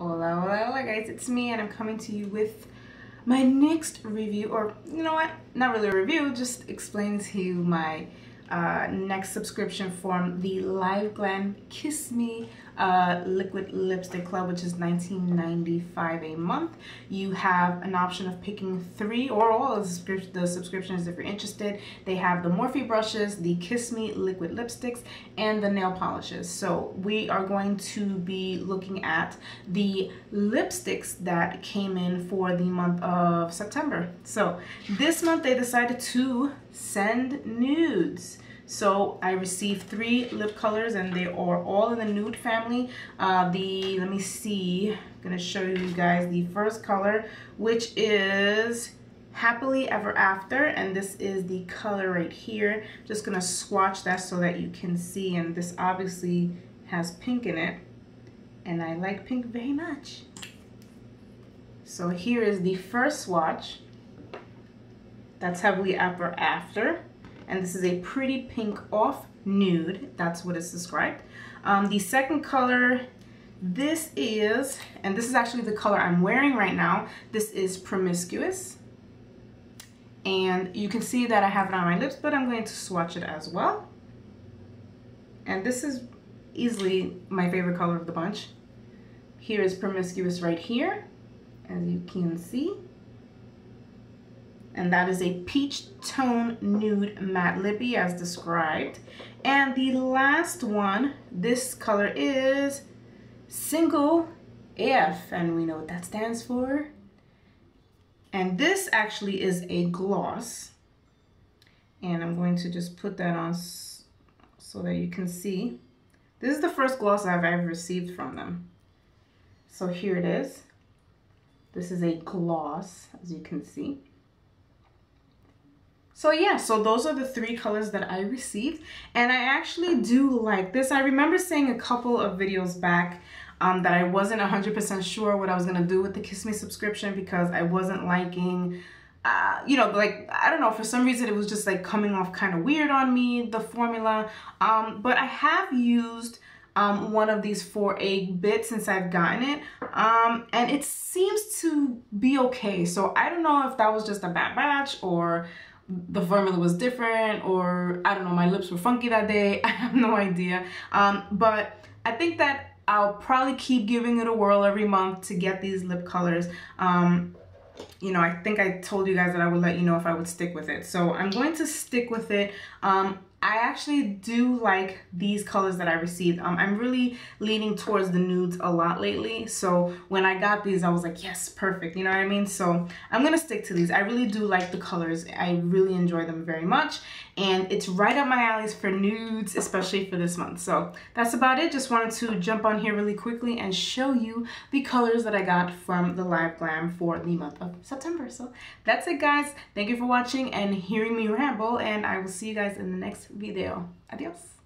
Hola, hola, hola guys, it's me and I'm coming to you with my next review, or you know what, not really a review, just explain to you my uh, next subscription form, the Live Glam Kiss Me uh, Liquid Lipstick Club, which is $19.95 a month. You have an option of picking three or all of the subscriptions if you're interested. They have the Morphe brushes, the Kiss Me liquid lipsticks, and the nail polishes. So we are going to be looking at the lipsticks that came in for the month of September. So this month they decided to send nudes. So I received three lip colors and they are all in the nude family. Uh, the, let me see, I'm gonna show you guys the first color, which is Happily Ever After. And this is the color right here. Just gonna swatch that so that you can see. And this obviously has pink in it. And I like pink very much. So here is the first swatch. That's Happily Ever After and this is a pretty pink off nude. That's what it's described. Um, the second color, this is, and this is actually the color I'm wearing right now. This is Promiscuous. And you can see that I have it on my lips, but I'm going to swatch it as well. And this is easily my favorite color of the bunch. Here is Promiscuous right here, as you can see and that is a peach tone nude matte lippy as described. And the last one, this color is single F, and we know what that stands for. And this actually is a gloss. And I'm going to just put that on so that you can see. This is the first gloss I've ever received from them. So here it is. This is a gloss, as you can see. So yeah, so those are the three colors that I received. And I actually do like this. I remember saying a couple of videos back um, that I wasn't 100% sure what I was going to do with the Kiss Me subscription because I wasn't liking, uh, you know, like, I don't know, for some reason it was just like coming off kind of weird on me, the formula. Um, but I have used um, one of these four egg bits since I've gotten it. Um, and it seems to be okay. So I don't know if that was just a bad batch or the formula was different or I don't know, my lips were funky that day. I have no idea. Um, but I think that I'll probably keep giving it a whirl every month to get these lip colors. Um, you know, I think I told you guys that I would let you know if I would stick with it. So I'm going to stick with it. Um, I actually do like these colors that I received. Um, I'm really leaning towards the nudes a lot lately. So when I got these, I was like, yes, perfect. You know what I mean? So I'm going to stick to these. I really do like the colors. I really enjoy them very much. And it's right up my alleys for nudes, especially for this month. So that's about it. Just wanted to jump on here really quickly and show you the colors that I got from the Live Glam for the month of September. So that's it, guys. Thank you for watching and hearing me ramble. And I will see you guys in the next video. Adiós.